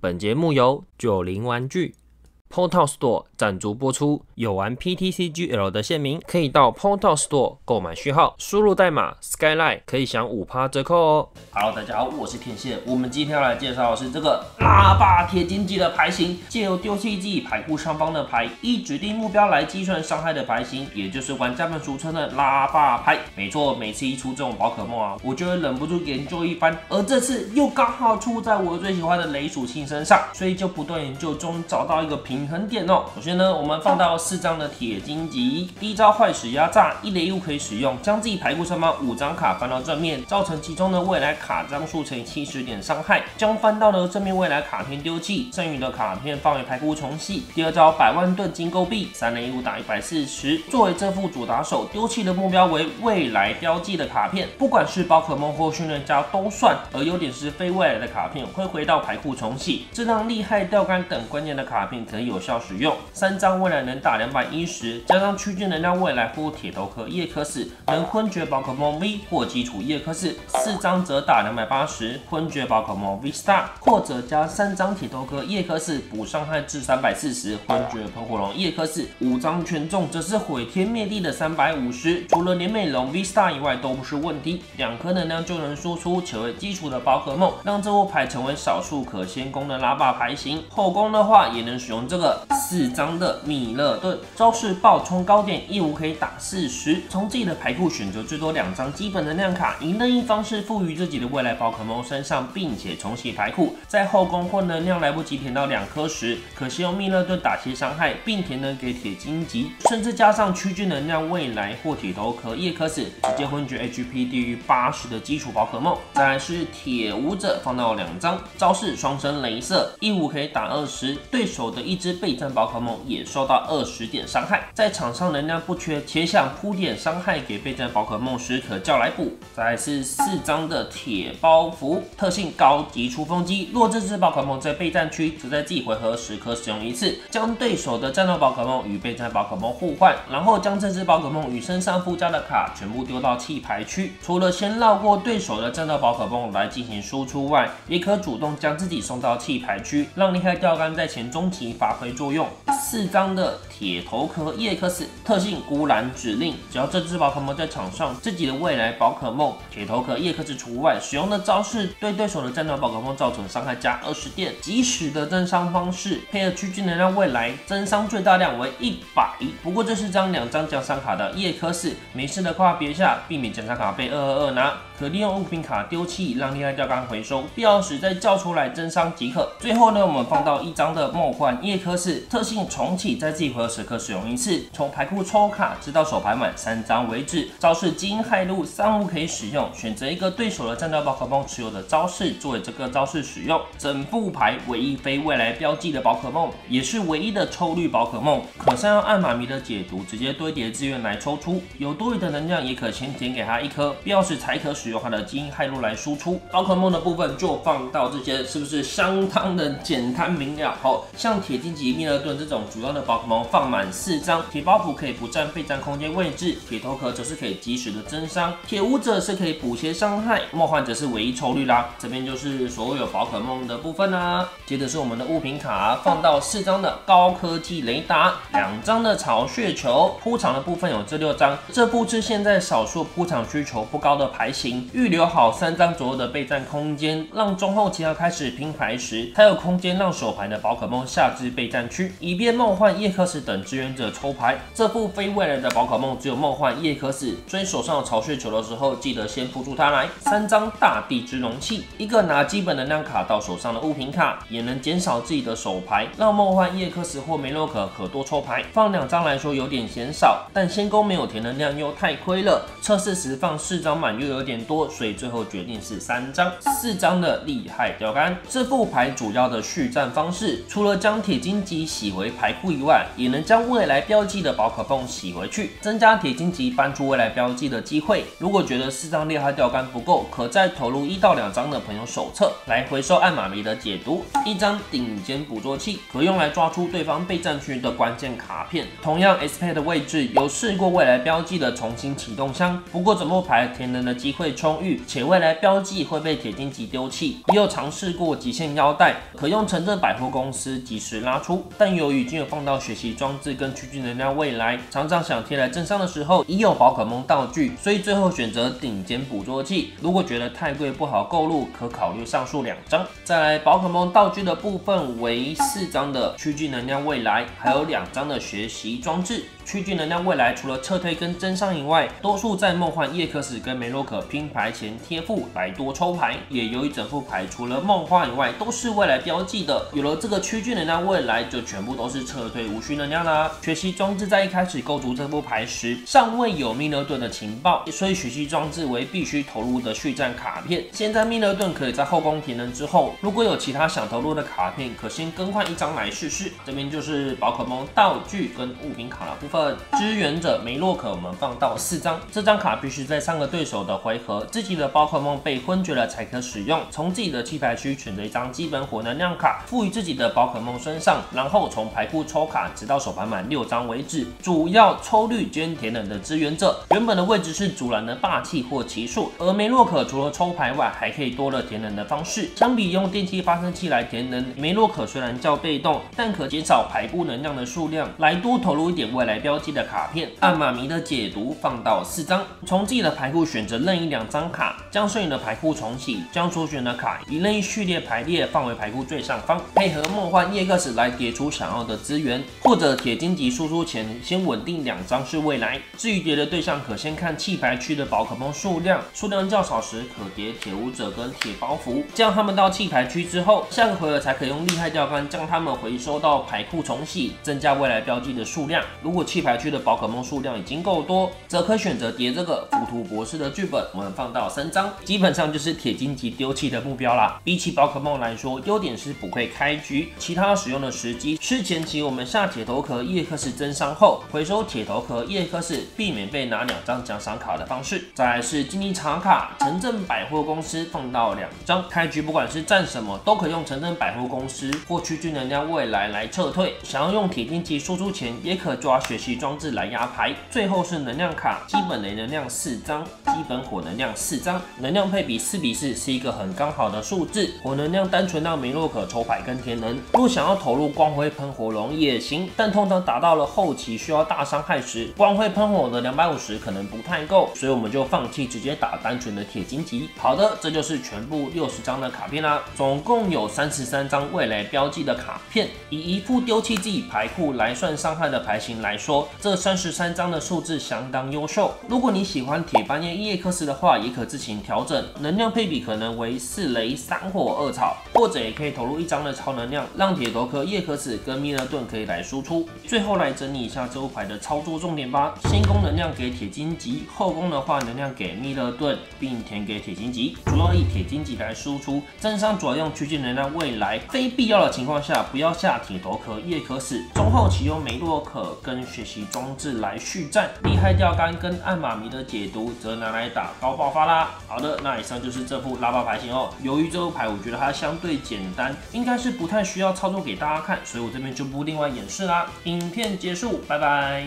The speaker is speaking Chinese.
本节目由九零玩具 Portal Store 赞助播出。有玩 PTCGL 的县民可以到 Portal Store 购买序号，输入代码 Skyline 可以享五趴折扣哦。好大家好，我是天线。我们今天要来介绍的是这个拉霸铁金级的牌型，借由丢弃技排护上方的牌，以指定目标来计算伤害的牌型，也就是玩家们俗称的拉霸牌。没错，每次一出这种宝可梦啊，我就会忍不住研究一番。而这次又刚好出在我最喜欢的雷属性身上，所以就不断研究中找到一个平平衡点哦。首先呢，我们放到。四张的铁金级，第一招坏死压榨，一雷物可以使用，将自己排库上方五张卡翻到正面，造成其中的未来卡张数乘以七十点伤害，将翻到的正面未来卡片丢弃，剩余的卡片放为排库重戏。第二招百万盾金钩币，三雷物打一百四十，作为这副主打手，丢弃的目标为未来标记的卡片，不管是宝可梦或训练家都算。而优点是非未来的卡片会回到排库重戏，这让厉害钓竿等关键的卡片可以有效使用。三张未来能打。两百一十，加上区间能量未来或铁头壳叶克斯能昏厥宝可梦 V 或基础叶克斯，四张则打两百八十，昏厥宝可梦 V Star，或者加三张铁头壳叶克斯补伤害至三百四十，昏厥喷火龙叶克斯，五张全中则是毁天灭地的三百五十，除了连美龙 V Star 以外都不是问题，两颗能量就能输出且为基础的宝可梦，让这副牌成为少数可先攻的拉霸牌型。后攻的话也能使用这个四张的米勒顿。招式爆冲高点，一五可以打四十。从自己的牌库选择最多两张基本能量卡，以任意方式赋予自己的未来宝可梦身上，并且重启牌库。在后宫或能量来不及填到两颗时，可先用密勒顿打些伤害，并填能给铁金级，甚至加上区军能量未来或铁头壳叶科死，直接昏厥 HP 低于八十的基础宝可梦。再来是铁舞者，放到两张招式双生镭射，一五可以打二十，对手的一只备战宝可梦也受到二十。点伤害，在场上能量不缺，且想铺点伤害给备战宝可梦时，可叫来补。再是四张的铁包袱，特性高级出风机。若这只宝可梦在备战区，则在自己回合时可使用一次，将对手的战斗宝可梦与备战宝可梦互换，然后将这只宝可梦与身上附加的卡全部丢到弃牌区。除了先绕过对手的战斗宝可梦来进行输出外，也可主动将自己送到弃牌区，让厉害钓竿在前中期发挥作用。四张的铁。头壳叶克斯特性孤蓝指令，只要这只宝可梦在场上，自己的未来宝可梦铁头壳叶克斯除外，使用的招式对对手的战斗宝可梦造成伤害加二十点。即使的增伤方式配合区域能量未来增伤最大量为一百。不过这是张两张奖赏卡的叶克斯，没事的话别下，避免奖赏卡被二二二拿。可利用物品卡丢弃，让厉害钓竿回收，必要时再叫出来增伤即可。最后呢，我们放到一张的梦幻叶克斯，特性重启，在自己回合时刻使用一次，从牌库抽卡，直到手牌满三张为止。招式基因害路三无可以使用，选择一个对手的战斗宝可梦持有的招式作为这个招式使用。整副牌唯一非未来标记的宝可梦，也是唯一的抽绿宝可梦，可善用暗马迷的解读，直接堆叠资源来抽出。有多余的能量，也可先填给他一颗，必要时才可使。用它的基因害路来输出宝可梦的部分就放到这些，是不是相当的简单明了？好像铁金级密勒顿这种主要的宝可梦放满四张铁包袱，可以不占备战空间位置；铁头壳则是可以及时的增伤；铁舞者是可以补些伤害；梦幻则是唯一抽率啦。这边就是所有宝可梦的部分啦。接着是我们的物品卡，放到四张的高科技雷达，两张的巢穴球，铺场的部分有这六张，这布置现在少数铺场需求不高的牌型。预留好三张左右的备战空间，让中后期要开始拼牌时，才有空间让手牌的宝可梦下至备战区，以便梦幻叶克斯等支援者抽牌。这部非未来的宝可梦只有梦幻叶克斯，追手上有巢穴球的时候，记得先扑出它来。三张大地之容器，一个拿基本能量卡到手上的物品卡，也能减少自己的手牌，让梦幻叶克斯或梅洛可可多抽牌。放两张来说有点嫌少，但先攻没有填能量又太亏了。测试时放四张满又有点。多，所以最后决定是三张，四张的厉害钓竿。这副牌主要的续战方式，除了将铁金级洗回牌库以外，也能将未来标记的宝可梦洗回去，增加铁金级搬出未来标记的机会。如果觉得四张厉害钓竿不够，可再投入一到两张的朋友手册来回收暗玛迷的解读。一张顶尖捕捉器，可用来抓出对方备战区的关键卡片。同样，SP 的位置有试过未来标记的重新启动箱，不过整副牌填能的机会。充裕，且未来标记会被铁金级丢弃。也有尝试过极限腰带，可用城镇百货公司及时拉出，但由于已经有放到学习装置跟区区能量未来，常常想贴来镇上的时候已有宝可梦道具，所以最后选择顶尖捕捉器。如果觉得太贵不好购入，可考虑上述两张。再来宝可梦道具的部分为四张的区区能量未来，还有两张的学习装置。区区能量未来除了撤退跟真伤以外，多数在梦幻叶克斯跟梅洛可拼牌前贴附来多抽牌，也由于整副牌除了梦花以外都是未来标记的。有了这个区区能量未来，就全部都是撤退无需能量啦。学习装置在一开始构筑这副牌时，尚未有密勒顿的情报，所以学习装置为必须投入的续战卡片。现在密勒顿可以在后宫填能之后，如果有其他想投入的卡片，可先更换一张来试试。这边就是宝可梦道具跟物品卡的部分。支援者梅洛可，我们放到四张。这张卡必须在上个对手的回合，自己的宝可梦被昏厥了才可使用。从自己的弃牌区选择一张基本火能量卡，赋予自己的宝可梦身上，然后从牌库抽卡，直到手牌满六张为止。主要抽绿兼铁冷的支援者，原本的位置是阻拦的霸气或奇数，而梅洛可除了抽牌外，还可以多了填能的方式。相比用电气发生器来填能，梅洛可虽然较被动，但可减少牌库能量的数量，来多投入一点未来。标记的卡片，按妈咪的解读放到四张，从自己的牌库选择任意两两张卡，将剩余的牌库重启，将所选的卡以任意序列排列放回牌库最上方，配合梦幻叶克斯来叠出想要的资源，或者铁金级输出前先稳定两张是未来。至于叠的对象，可先看弃牌区的宝可梦数量，数量较少时可叠铁舞者跟铁包袱，将他们到弃牌区之后，下个回合才可以用厉害钓竿将他们回收到牌库重启，增加未来标记的数量。如果弃牌区的宝可梦数量已经够多，则可选择叠这个浮屠博士的剧本，我放到三张，基本上就是铁金级丢弃的目标啦。比起宝可梦来说，优点是不会开局，其他使用的时机是前期我们下铁头壳叶克斯增伤后，回收铁头壳叶克斯，避免被拿两张奖赏卡的方式。再来是经济茶卡，城镇百货公司放到两张，开局不管是战什么，都可用城镇百货公司或区区能量未来来撤退。想要用铁金级输出前，也可抓学习。装置来压牌，最后是能量卡，基本雷能量四张，基本火能量四张，能量配比四比四是一个很刚好的数字。火能量单纯让梅洛可抽牌跟天能，若想要投入光辉喷火龙也行，但通常打到了后期需要大伤害时，光辉喷火的两百五十可能不太够，所以我们就放弃直接打单纯的铁金级。好的，这就是全部六十张的卡片啦，总共有三十三张未来标记的卡片，以一副丢弃自己牌库来算伤害的牌型来说。这三十三张的数字相当优秀。如果你喜欢铁斑叶叶克斯的话，也可自行调整能量配比，可能为四雷三火二草，或者也可以投入一张的超能量，让铁头壳叶克斯跟密勒顿可以来输出。最后来整理一下这副牌的操作重点吧。先攻能量给铁金级，后攻的话能量给密勒顿，并填给铁金级，主要以铁金级来输出。增伤主要用区间能量未来，非必要的情况下不要下铁头壳叶克斯。中后期用梅洛可跟学习装置来续战，厉害钓竿跟暗马迷的解读则拿来打高爆发啦。好的，那以上就是这副拉霸牌型哦。由于这副牌我觉得它相对简单，应该是不太需要操作给大家看，所以我这边就不另外演示啦。影片结束，拜拜。